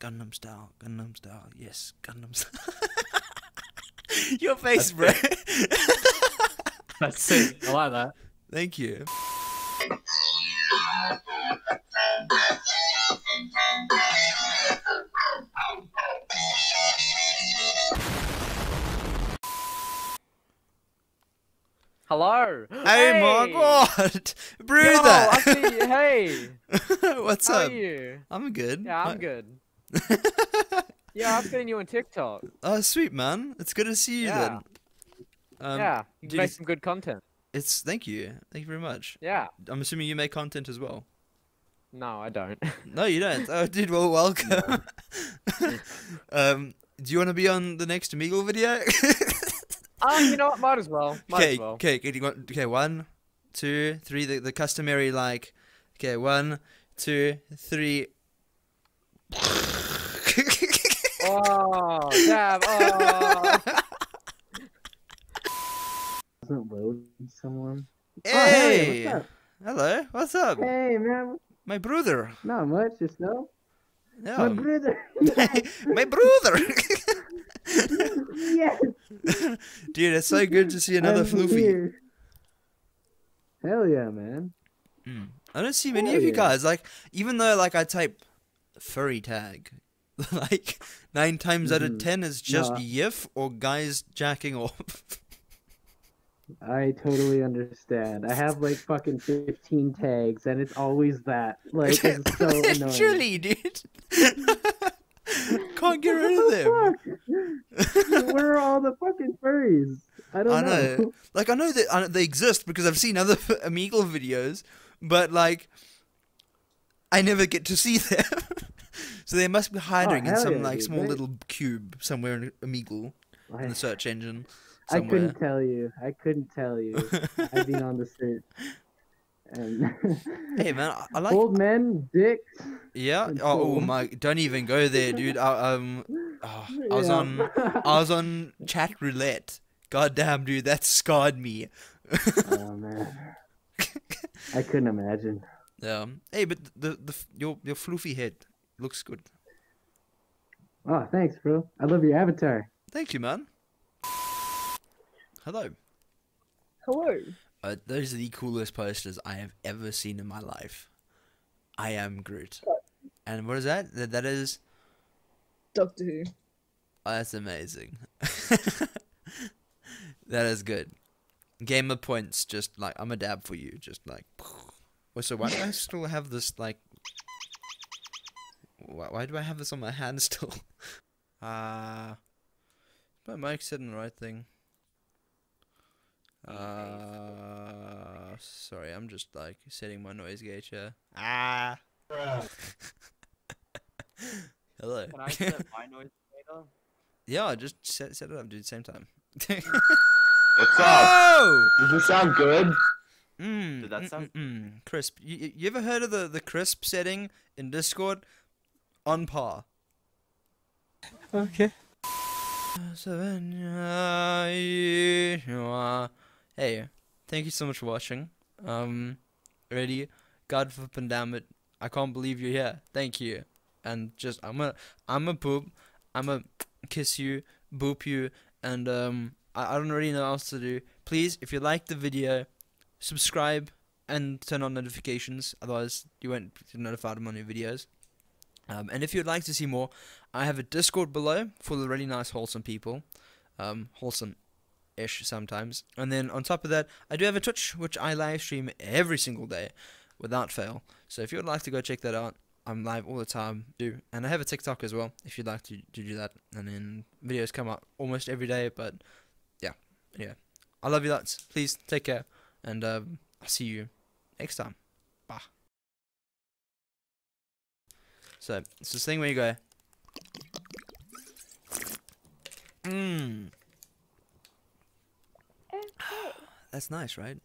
Gundam style, Gundam style. Yes, Gundam style. Your face, bro. That's sick. I like that. Thank you. Hello. Hey, my god, Yo, brother. I see you. Hey. What's How up? are you? I'm good. Yeah, I'm Uh, good. Yeah, I've seen you on TikTok. oh, sweet man. It's good to see you Yeah. then. Um, yeah, you make you- some good content. It's thank you. Thank you very much. Yeah. I'm assuming you make content as well. No, I don't. No, you don't. Oh, dude, well, welcome. um, do you want to be on the next Omegle video? Ah, you know what? Might as well. Might Okay, as well. okay, okay, you want- okay, one, two, three. The the customary like. Okay, one, two, three. Oh, damn. Oh. doesn't load someone. hey, Oh, hey, what's up? hello, what's up, Hey, man. my brother? Not much, yourself. Yeah, My brother. my brother. yes. Dude, it's so good to see another I'm floofy. here. Hell yeah, man. Mm. I don't see many Hell of you yeah. guys. Like, even though like I type furry tag, like nine times out of Mhm. ten is just Nah. yiff or guys jacking off. I totally understand. I have like fucking 15 tags, and it's always that. Like, it's so annoying. Literally, dude. Can't get rid of them. the? Where are all the fucking furries? I don't I know. know. Like I know that I know they exist because I've seen other Omegle videos, but like I never get to see them. so they must be hiding in Oh, hell some yeah, like dude, small little cube somewhere in Omegle in the search engine. I couldn't tell you. I couldn't tell you. I've been on the search. And hey man, I, I like. old men, dicks. Yeah. Oh, oh my! Don't even go there, dude. I, um, oh, I was Yeah. on. I was on chat roulette. God damn, dude, that scarred me. oh man, I couldn't imagine. Yeah. Hey, but the the your your floofy head looks good. Oh, thanks, bro. I love your avatar. Thank you, man. Hello. Hello. Uh, those are the coolest posters I have ever seen in my life. I am Groot. And what is that? That, that is. Doctor Who. Oh, that's amazing. that is good. Gamer points, just like I'm a dab for you, just like. Well, so why do I still have this like? Why, why do I have this on my hand still? Ah, uh, my mic said the right thing. Uh, sorry, I'm just like setting my noise gauge here. Ah. Hello. Can I set my noise later? Yeah, just set set it up, dude. Same time. What's up? oh! Does this sound good? Mm, Did that mm, sound- mm, mm. crisp? You, you- you ever heard of the the crisp setting in Discord? On par. Okay. Hey, thank you so much for watching. Um, ready? God flippin' damn it! I can't believe you're here. Thank you. And just I'm a I'm a poop. I'm a kiss you, boop you, and um I, I don't really know what else to do. Please, if you like the video, subscribe and turn on notifications. Otherwise, you won't be notified of my new videos. Um, and if you'd like to see more, I have a Discord below full of really nice, wholesome people. Um, wholesome ish sometimes. And then on top of that, I do have a Twitch, which I live stream every single day without fail. So if you would like to go check that out, I'm live all the time. Do and I have a TikTok as well if you'd like to, to do that. And then videos come out almost every day. But yeah, yeah. I love you lots. Please take care, and um, I'll see you next time. Bye. So it's this thing where you go. Mmm. Okay. That's nice, right?